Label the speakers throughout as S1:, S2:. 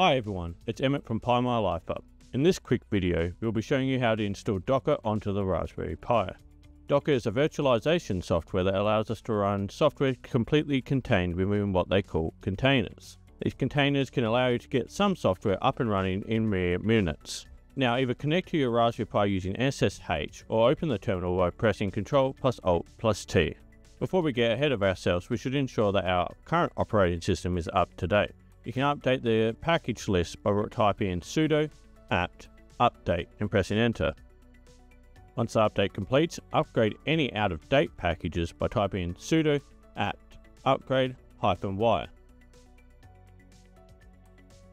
S1: Hi everyone, it's Emmett from Pi My Life Up. In this quick video, we'll be showing you how to install Docker onto the Raspberry Pi. Docker is a virtualization software that allows us to run software completely contained within what they call containers. These containers can allow you to get some software up and running in mere minutes. Now either connect to your Raspberry Pi using SSH or open the terminal by pressing Ctrl plus Alt plus T. Before we get ahead of ourselves, we should ensure that our current operating system is up to date. You can update the package list by typing in sudo apt update and pressing enter. Once the update completes, upgrade any out-of-date packages by typing in sudo apt upgrade hyphen y.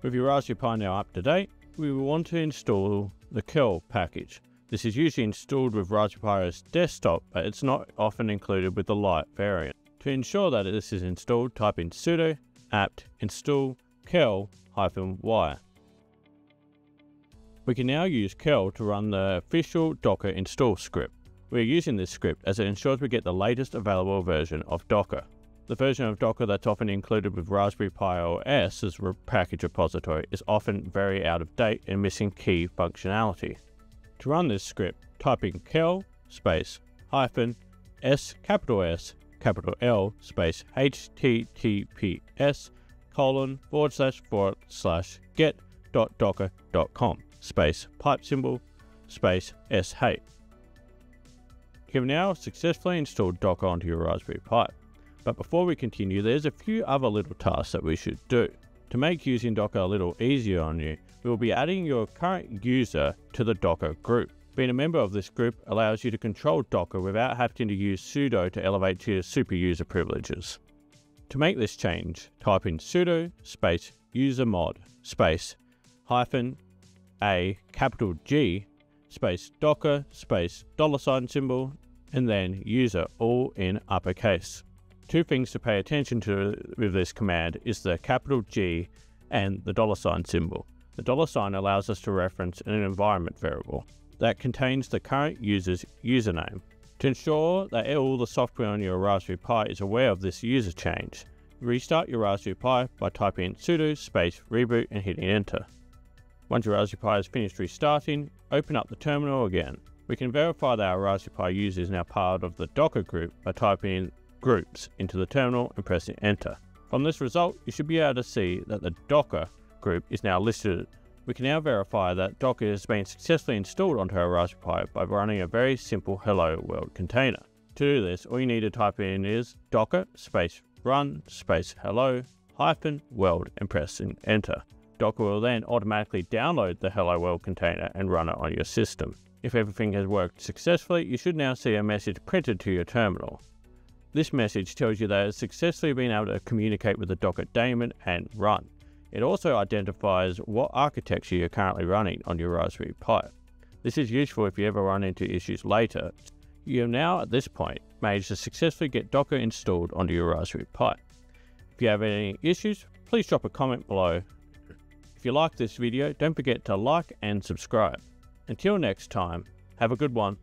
S1: With your Raspberry Pi now up to date, we will want to install the curl package. This is usually installed with Raspberry Pi OS desktop, but it's not often included with the Lite variant. To ensure that this is installed, type in sudo apt install curl-y. We can now use curl to run the official Docker install script. We are using this script as it ensures we get the latest available version of Docker. The version of Docker that's often included with Raspberry Pi OS as a package repository is often very out of date and missing key functionality. To run this script, type in curl space hyphen s capital S capital L space https colon forward slash forward slash get dot docker dot com space pipe symbol space sh. You've now successfully installed Docker onto your Raspberry Pi. But before we continue, there's a few other little tasks that we should do. To make using Docker a little easier on you, we will be adding your current user to the Docker group. Being a member of this group allows you to control Docker without having to use sudo to elevate to your super user privileges. To make this change, type in sudo space usermod space hyphen a capital G space docker space dollar sign symbol and then user all in uppercase. Two things to pay attention to with this command is the capital G and the dollar sign symbol. The dollar sign allows us to reference an environment variable that contains the current user's username. To ensure that all the software on your Raspberry Pi is aware of this user change, restart your Raspberry Pi by typing in sudo space reboot and hitting enter. Once your Raspberry Pi is finished restarting, open up the terminal again. We can verify that our Raspberry Pi user is now part of the Docker group by typing in groups into the terminal and pressing enter. From this result, you should be able to see that the Docker group is now listed. We can now verify that Docker has been successfully installed onto our Raspberry Pi by running a very simple hello world container. To do this, all you need to type in is docker space run space hello hyphen world and press enter. Docker will then automatically download the hello world container and run it on your system. If everything has worked successfully, you should now see a message printed to your terminal. This message tells you that it has successfully been able to communicate with the Docker daemon and run. It also identifies what architecture you're currently running on your Raspberry Pi. This is useful if you ever run into issues later. You have now, at this point, managed to successfully get Docker installed onto your Raspberry Pi. If you have any issues, please drop a comment below. If you like this video, don't forget to like and subscribe. Until next time, have a good one.